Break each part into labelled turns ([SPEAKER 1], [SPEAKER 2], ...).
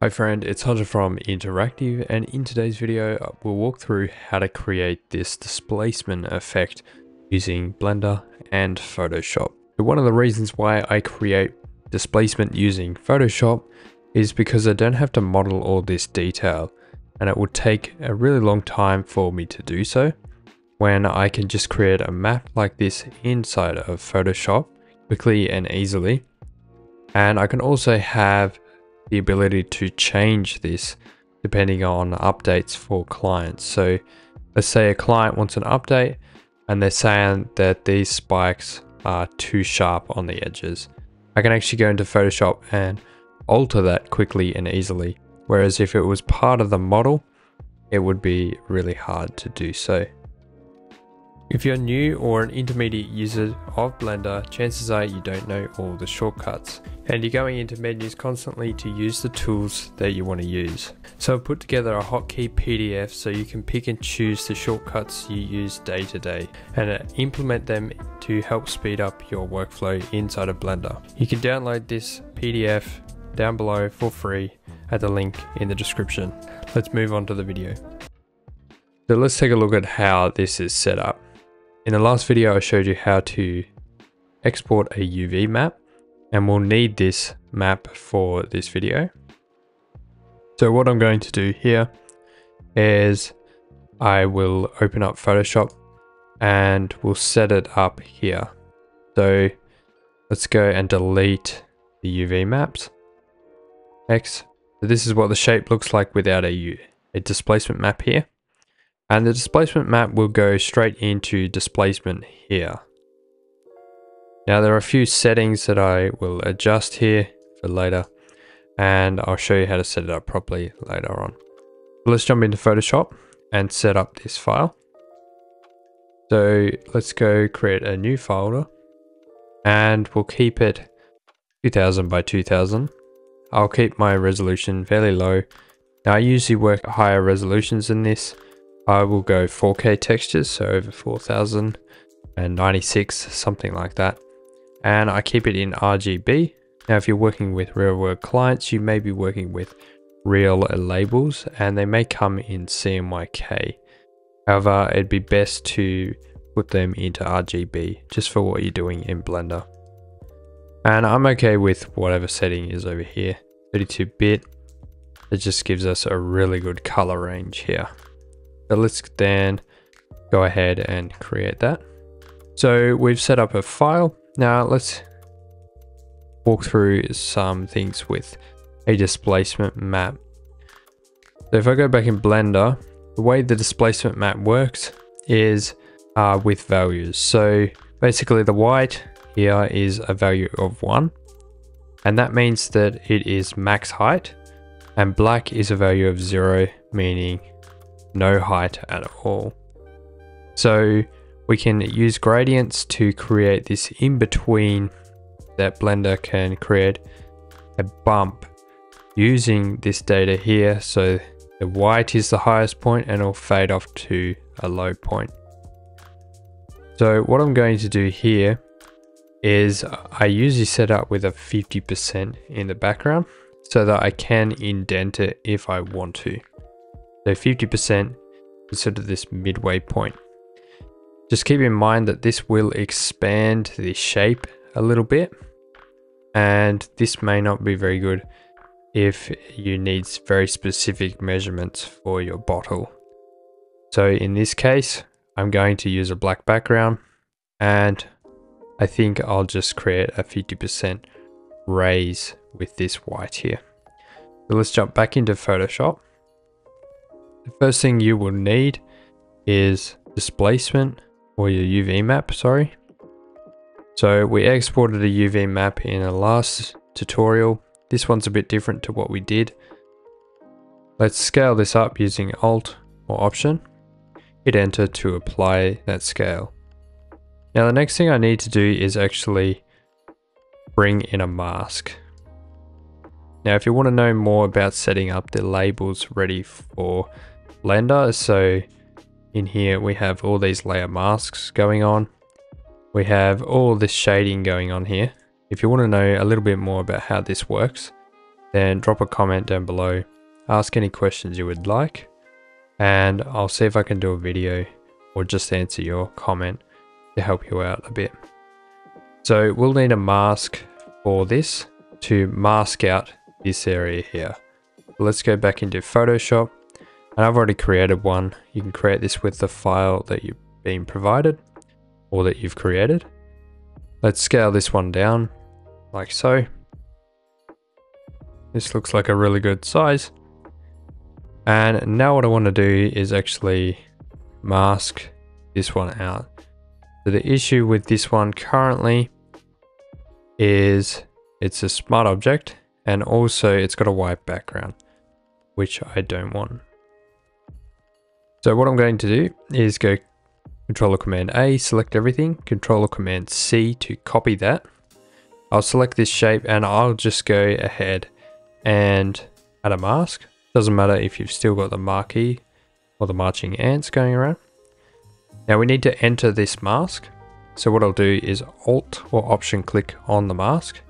[SPEAKER 1] Hi friend, it's Hunter from Interactiv and in today's video uh, we'll walk through how to create this displacement effect using Blender and Photoshop. One of the reasons why I create displacement using Photoshop is because I don't have to model all this detail and it would take a really long time for me to do so when I can just create a map like this inside of Photoshop quickly and easily. And I can also have the ability to change this depending on updates for clients. So let's say a client wants an update and they're saying that these spikes are too sharp on the edges. I can actually go into Photoshop and alter that quickly and easily. Whereas if it was part of the model, it would be really hard to do so. If you're new or an intermediate user of Blender, chances are you don't know all the shortcuts and you're going into menus constantly to use the tools that you want to use. So I've put together a hotkey PDF so you can pick and choose the shortcuts you use day to day and uh, implement them to help speed up your workflow inside of Blender. You can download this PDF down below for free at the link in the description. Let's move on to the video. So let's take a look at how this is set up. In the last video I showed you how to export a UV map and we'll need this map for this video. So what I'm going to do here is I will open up Photoshop and we'll set it up here. So let's go and delete the UV maps. X. So this is what the shape looks like without a, a displacement map here. And the displacement map will go straight into displacement here. Now there are a few settings that I will adjust here for later and I'll show you how to set it up properly later on. Let's jump into Photoshop and set up this file. So let's go create a new folder and we'll keep it 2000 by 2000. I'll keep my resolution fairly low. Now I usually work at higher resolutions than this. I will go 4K textures, so over 4000 and 96, something like that and I keep it in RGB. Now, if you're working with real world clients, you may be working with real labels and they may come in CMYK. However, it'd be best to put them into RGB just for what you're doing in Blender. And I'm okay with whatever setting is over here, 32 bit. It just gives us a really good color range here. So let's then go ahead and create that. So we've set up a file now let's walk through some things with a displacement map. So if I go back in Blender, the way the displacement map works is uh, with values. So basically the white here is a value of 1 and that means that it is max height and black is a value of 0 meaning no height at all. So we can use gradients to create this in between that Blender can create a bump using this data here. So the white is the highest point and it'll fade off to a low point. So what I'm going to do here is I usually set up with a 50% in the background so that I can indent it if I want to. So 50% is sort of this midway point. Just keep in mind that this will expand the shape a little bit and this may not be very good if you need very specific measurements for your bottle. So in this case, I'm going to use a black background and I think I'll just create a 50% raise with this white here. So let's jump back into Photoshop. The first thing you will need is displacement or your UV map, sorry. So we exported a UV map in a last tutorial. This one's a bit different to what we did. Let's scale this up using Alt or Option. Hit enter to apply that scale. Now the next thing I need to do is actually bring in a mask. Now if you want to know more about setting up the labels ready for Blender, so in here we have all these layer masks going on. We have all this shading going on here. If you want to know a little bit more about how this works, then drop a comment down below, ask any questions you would like, and I'll see if I can do a video or just answer your comment to help you out a bit. So we'll need a mask for this to mask out this area here. Let's go back into Photoshop and I've already created one. You can create this with the file that you've been provided or that you've created. Let's scale this one down like so. This looks like a really good size. And now what I want to do is actually mask this one out. So the issue with this one currently is it's a smart object and also it's got a white background, which I don't want. So what I'm going to do is go Controller Command A, select everything, Controller Command C to copy that. I'll select this shape and I'll just go ahead and add a mask. Doesn't matter if you've still got the marquee or the marching ants going around. Now we need to enter this mask. So what I'll do is Alt or Option click on the mask.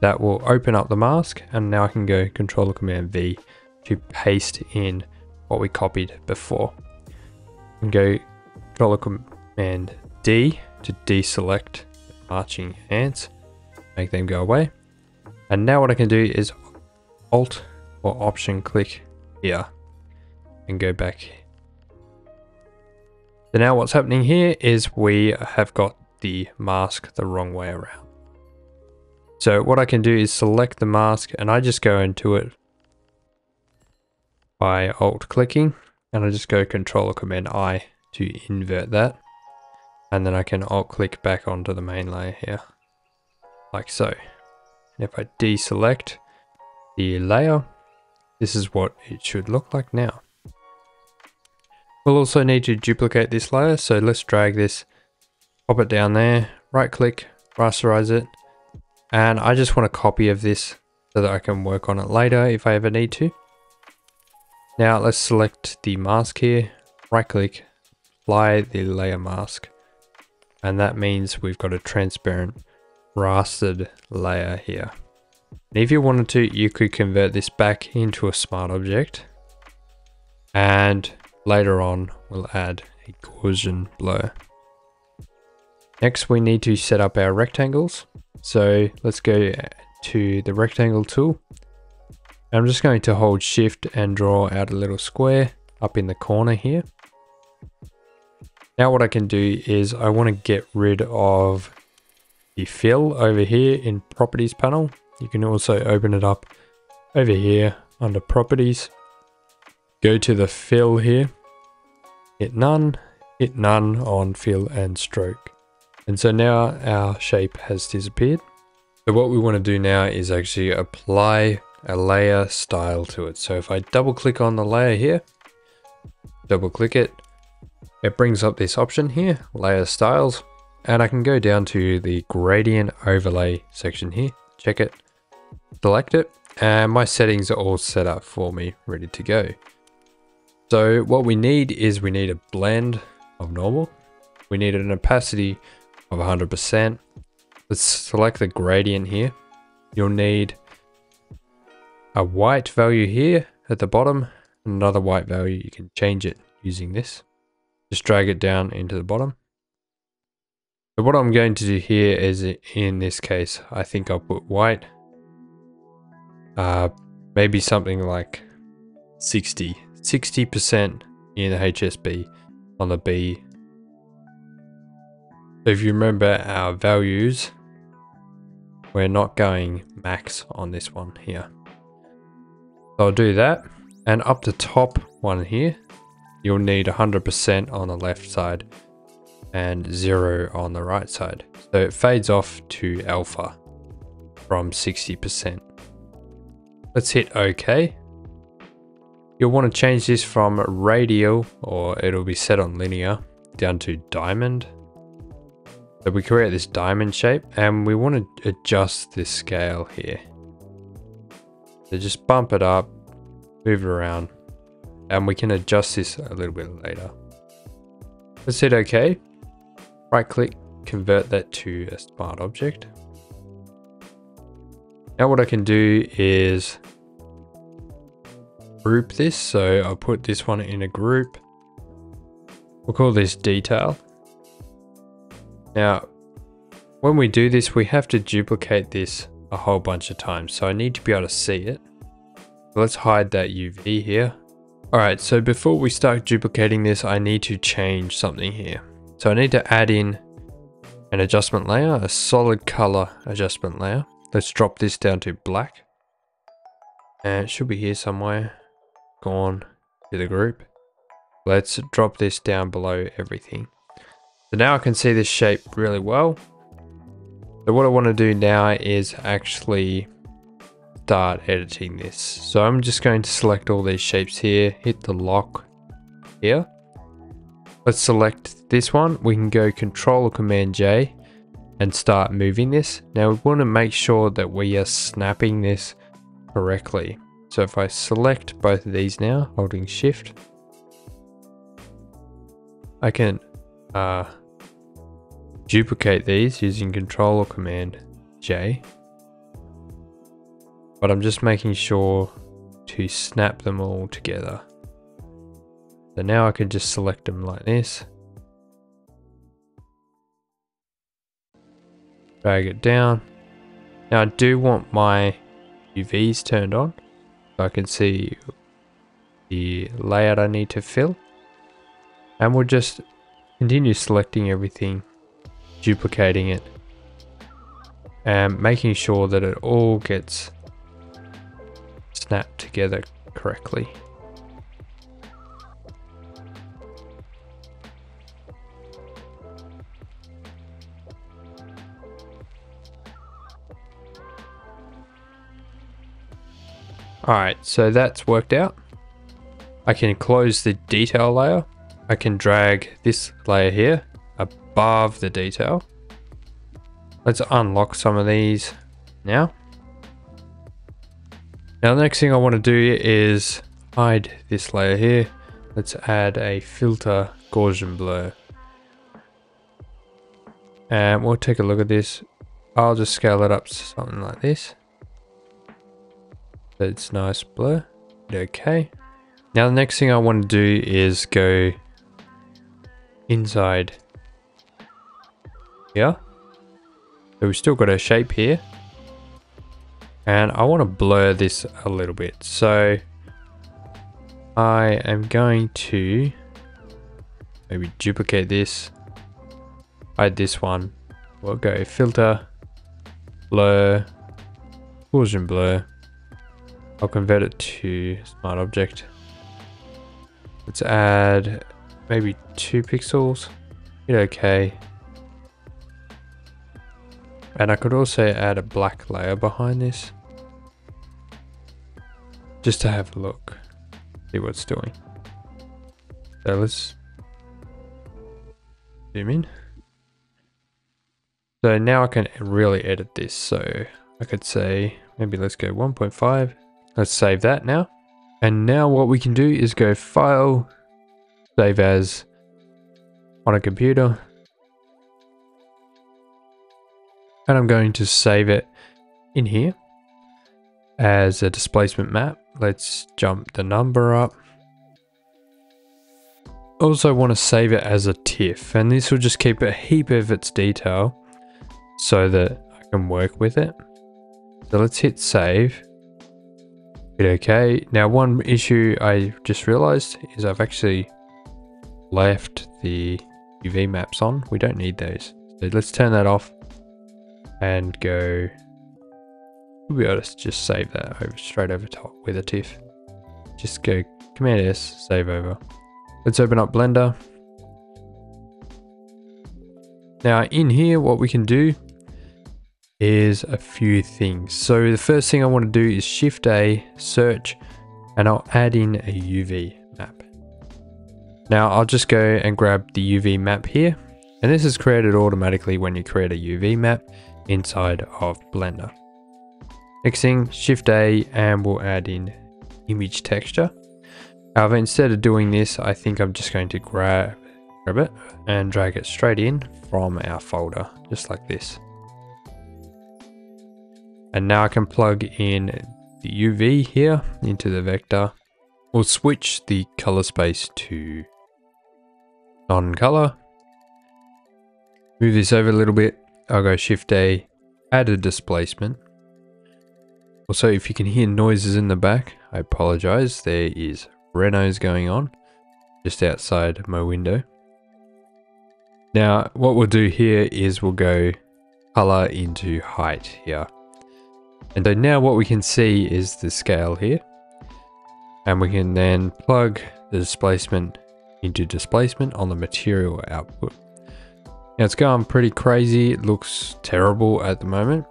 [SPEAKER 1] That will open up the mask and now I can go Control Command V to paste in what we copied before. And go Control Command D to deselect marching ants, make them go away. And now what I can do is Alt or Option click here and go back so now what's happening here is we have got the mask the wrong way around. So what I can do is select the mask and I just go into it by alt clicking and I just go control or command I to invert that. And then I can alt click back onto the main layer here like so. And if I deselect the layer, this is what it should look like now. We'll also need to duplicate this layer, so let's drag this, pop it down there, right click, rasterize it, and I just want a copy of this so that I can work on it later if I ever need to. Now let's select the mask here, right click, apply the layer mask, and that means we've got a transparent rastered layer here. And if you wanted to, you could convert this back into a smart object and Later on, we'll add a Gaussian blur. Next, we need to set up our rectangles. So let's go to the rectangle tool. I'm just going to hold shift and draw out a little square up in the corner here. Now what I can do is I want to get rid of the fill over here in properties panel. You can also open it up over here under properties. Go to the fill here hit none, hit none on fill and stroke. And so now our shape has disappeared. So what we want to do now is actually apply a layer style to it. So if I double click on the layer here, double click it, it brings up this option here, layer styles, and I can go down to the gradient overlay section here, check it, select it, and my settings are all set up for me, ready to go. So what we need is we need a blend of normal. We need an opacity of 100%. Let's select the gradient here. You'll need a white value here at the bottom, another white value. You can change it using this. Just drag it down into the bottom. So what I'm going to do here is in this case, I think I'll put white. Uh, maybe something like 60 60% in the HSB on the B. So if you remember our values, we're not going max on this one here. So I'll do that. And up the top one here, you'll need 100% on the left side and zero on the right side. So it fades off to alpha from 60%. Let's hit OK. You'll want to change this from radial, or it'll be set on linear, down to diamond. So we create this diamond shape, and we want to adjust this scale here. So just bump it up, move it around, and we can adjust this a little bit later. Let's hit OK. Right click, convert that to a smart object. Now what I can do is group this. So I'll put this one in a group. We'll call this detail. Now, when we do this, we have to duplicate this a whole bunch of times. So I need to be able to see it. Let's hide that UV here. Alright, so before we start duplicating this, I need to change something here. So I need to add in an adjustment layer, a solid color adjustment layer. Let's drop this down to black. And it should be here somewhere. Gone to the group. Let's drop this down below everything. So now I can see this shape really well. So what I want to do now is actually start editing this. So I'm just going to select all these shapes here, hit the lock here. Let's select this one. We can go Control or Command J and start moving this. Now we want to make sure that we are snapping this correctly. So if I select both of these now, holding Shift, I can uh, duplicate these using Control or Command J but I'm just making sure to snap them all together. So now I can just select them like this. Drag it down. Now I do want my UVs turned on so I can see the layout I need to fill. And we'll just continue selecting everything, duplicating it, and making sure that it all gets snapped together correctly. Alright, so that's worked out. I can close the detail layer. I can drag this layer here above the detail. Let's unlock some of these now. Now the next thing I want to do is hide this layer here. Let's add a filter Gaussian blur. And we'll take a look at this. I'll just scale it up to something like this. It's nice blur. Okay. Now the next thing I want to do is go inside here. So we've still got a shape here. And I want to blur this a little bit. So I am going to maybe duplicate this. Hide this one. We'll go filter, blur, Gaussian blur. I'll convert it to smart object. Let's add maybe two pixels. Hit OK. And I could also add a black layer behind this just to have a look, see what it's doing. So let's zoom in. So now I can really edit this. So I could say, maybe let's go 1.5. Let's save that now. And now what we can do is go file, save as on a computer. And I'm going to save it in here as a displacement map. Let's jump the number up. Also want to save it as a TIFF and this will just keep a heap of its detail so that I can work with it. So let's hit save. Hit OK. Now one issue I just realized is I've actually left the UV maps on. We don't need those. So let's turn that off and go We'll be able to just save that over straight over top with a TIFF. Just go Command S, save over. Let's open up Blender. Now in here, what we can do is a few things. So the first thing I want to do is Shift A, search, and I'll add in a UV map. Now I'll just go and grab the UV map here. And this is created automatically when you create a UV map inside of Blender. Next thing, Shift A, and we'll add in image texture. However, instead of doing this, I think I'm just going to grab, grab it and drag it straight in from our folder, just like this. And now I can plug in the UV here into the vector. We'll switch the color space to non-color. Move this over a little bit. I'll go Shift A, add a displacement. Also, if you can hear noises in the back, I apologize. There is Renos going on just outside my window. Now, what we'll do here is we'll go color into height here. And so now what we can see is the scale here. And we can then plug the displacement into displacement on the material output. Now it's going pretty crazy. It looks terrible at the moment.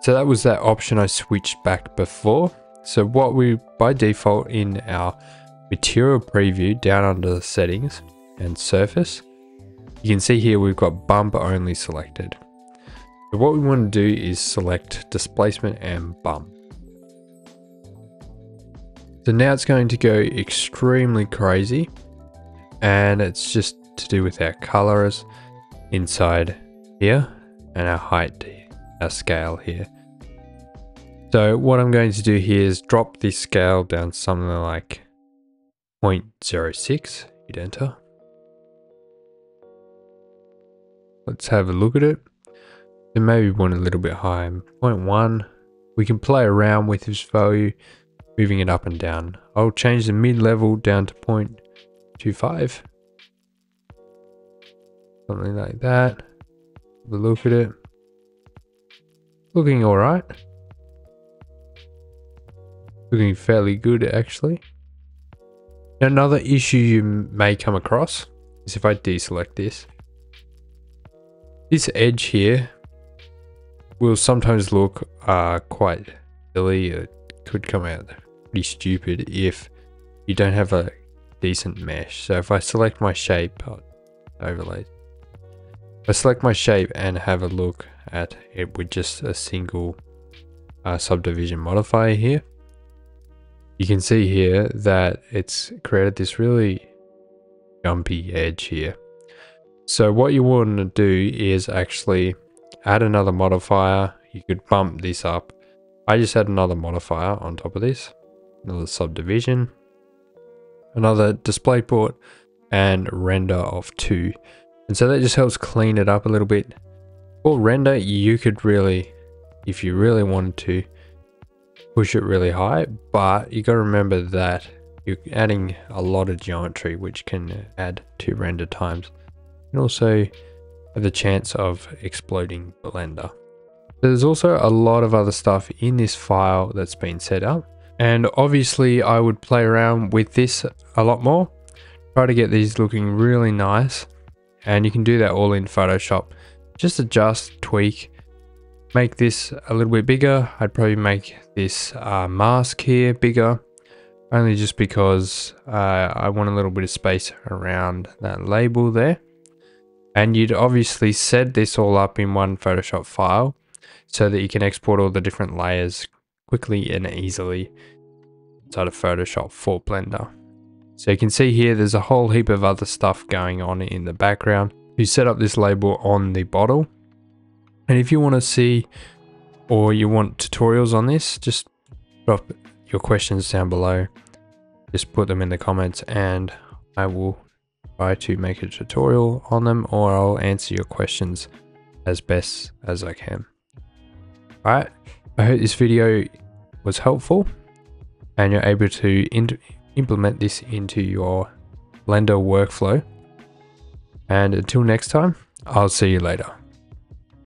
[SPEAKER 1] So that was that option I switched back before. So what we, by default in our material preview down under the settings and surface, you can see here we've got bump only selected. So what we want to do is select displacement and bump. So now it's going to go extremely crazy and it's just to do with our colors inside here and our height our scale here. So what I'm going to do here is drop this scale down something like 0.06, hit enter. Let's have a look at it. Then maybe one a little bit higher, 0.1. We can play around with this value, moving it up and down. I'll change the mid-level down to 0.25. Something like that. Have a look at it. Looking alright. Looking fairly good actually. Another issue you may come across is if I deselect this. This edge here will sometimes look uh, quite silly. It could come out pretty stupid if you don't have a decent mesh. So if I select my shape, I'll overlay. I select my shape and have a look at it with just a single uh, subdivision modifier here, you can see here that it's created this really jumpy edge here. So what you want to do is actually add another modifier. You could bump this up. I just add another modifier on top of this, another subdivision, another display port, and render of two. And so that just helps clean it up a little bit. For render, you could really, if you really wanted to, push it really high, but you got to remember that you're adding a lot of geometry, which can add to render times, and also have the chance of exploding Blender. There's also a lot of other stuff in this file that's been set up, and obviously I would play around with this a lot more, try to get these looking really nice, and you can do that all in Photoshop. Just adjust, tweak, make this a little bit bigger. I'd probably make this uh, mask here bigger, only just because uh, I want a little bit of space around that label there. And you'd obviously set this all up in one Photoshop file so that you can export all the different layers quickly and easily inside of Photoshop for Blender. So you can see here there's a whole heap of other stuff going on in the background. You set up this label on the bottle and if you want to see or you want tutorials on this, just drop your questions down below. Just put them in the comments and I will try to make a tutorial on them or I'll answer your questions as best as I can. Alright, I hope this video was helpful and you're able to implement this into your Blender workflow. And until next time, I'll see you later.